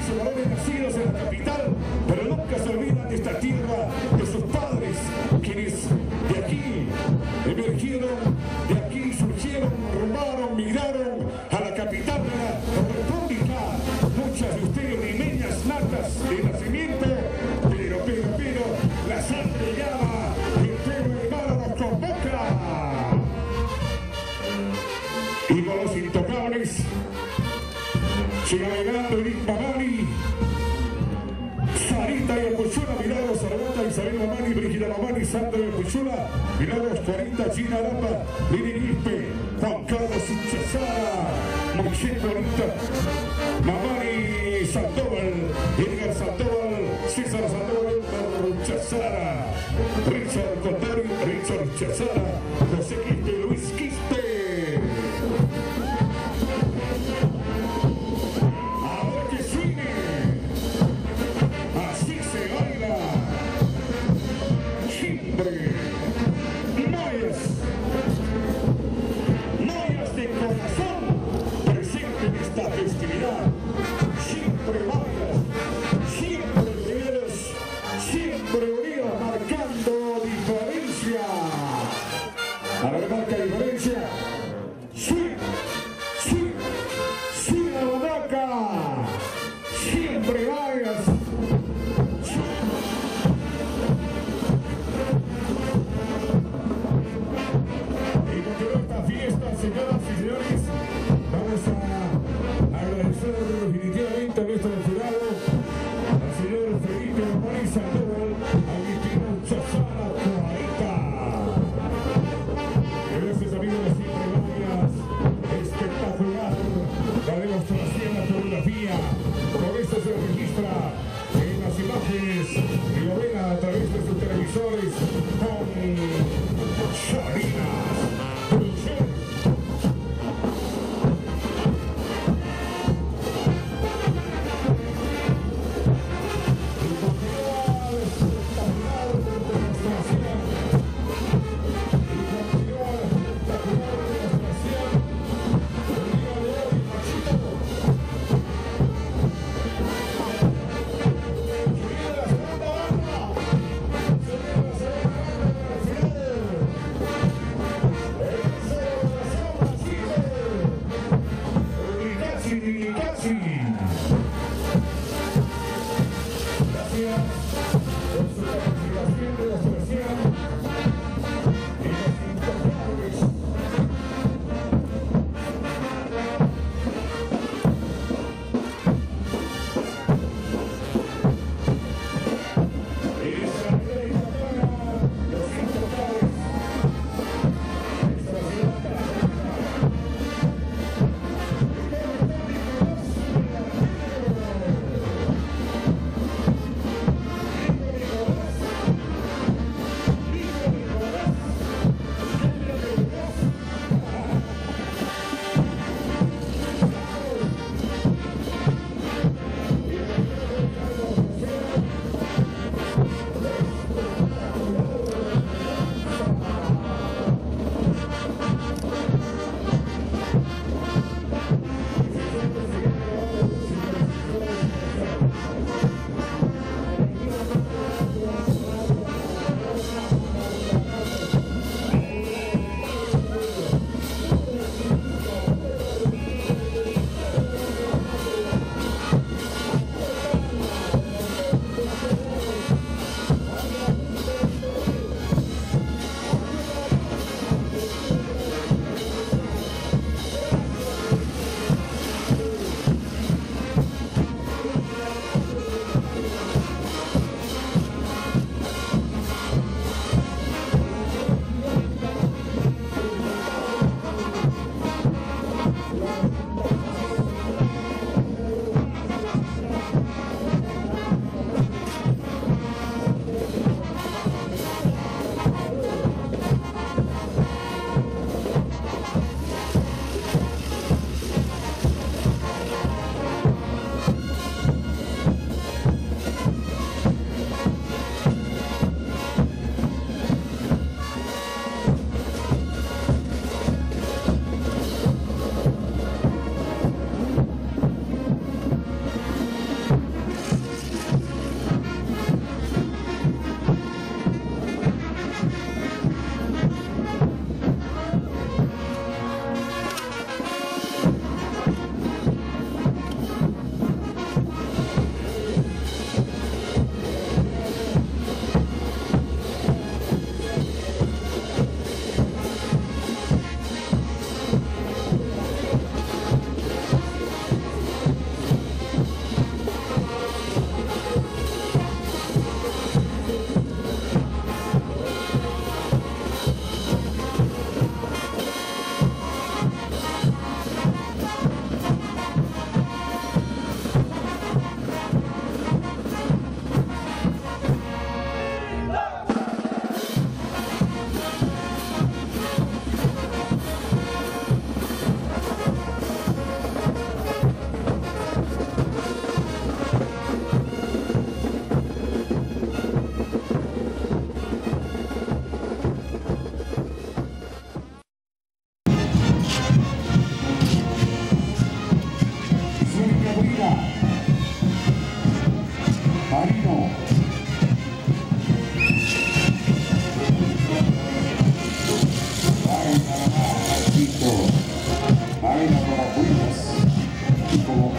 y se lo Román y Sandro de Puyula. Y la 240 Gina Arapa, Viri Ispe, Juan Carlos Uchazara, Moisés Bonita, Mamani Sandoval, Edgar Sandoval, César Sandoval, Uchazara, Richard Cotari, Richard Uchazara, José Quinte. ustedes lo ven a través de sus televisores con Sharina.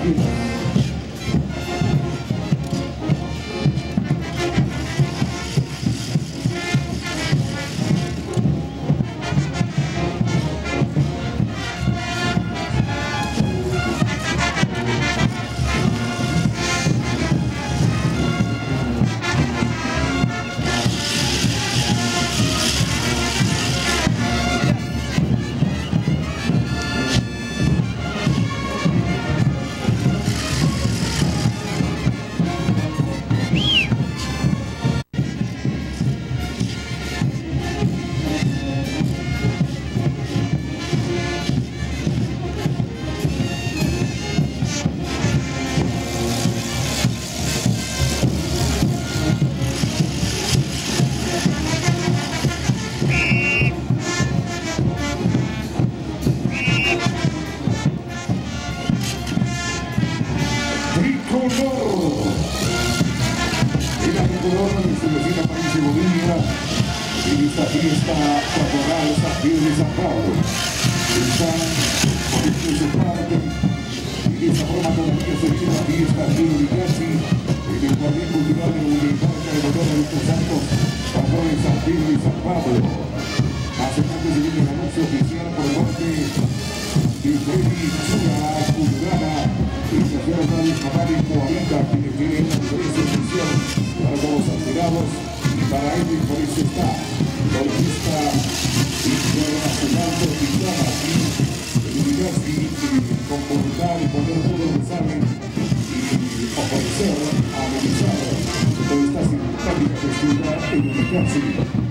Música Dominicana. En esta fiesta patronal Pablo. Están poniendo su parte y esa forma todavía se la fiesta aquí en en el Jardín Cultural de Dominicana de Motor de los Santos, patrón de San y Hace se el anuncio oficial por parte de para Edwin Policista, golpista internacional por Tijuana, University, y comportar y poner todo el examen y ofrecer a amenizar toda esta simpática festividad en Universidad